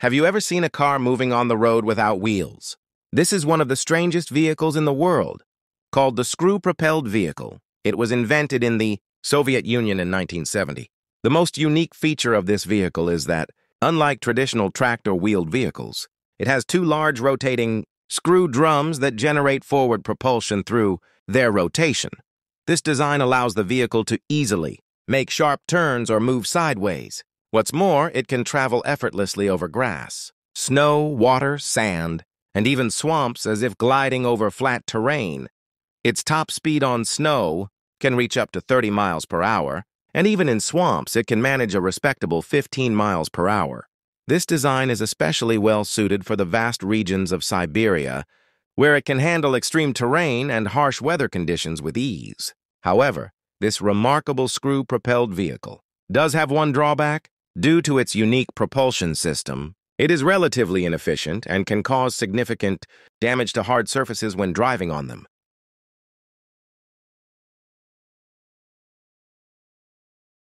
Have you ever seen a car moving on the road without wheels? This is one of the strangest vehicles in the world. Called the screw-propelled vehicle, it was invented in the Soviet Union in 1970. The most unique feature of this vehicle is that, unlike traditional tractor-wheeled vehicles, it has two large rotating screw drums that generate forward propulsion through their rotation. This design allows the vehicle to easily make sharp turns or move sideways. What's more, it can travel effortlessly over grass, snow, water, sand, and even swamps as if gliding over flat terrain. Its top speed on snow can reach up to 30 miles per hour, and even in swamps, it can manage a respectable 15 miles per hour. This design is especially well suited for the vast regions of Siberia, where it can handle extreme terrain and harsh weather conditions with ease. However, this remarkable screw-propelled vehicle does have one drawback. Due to its unique propulsion system, it is relatively inefficient and can cause significant damage to hard surfaces when driving on them.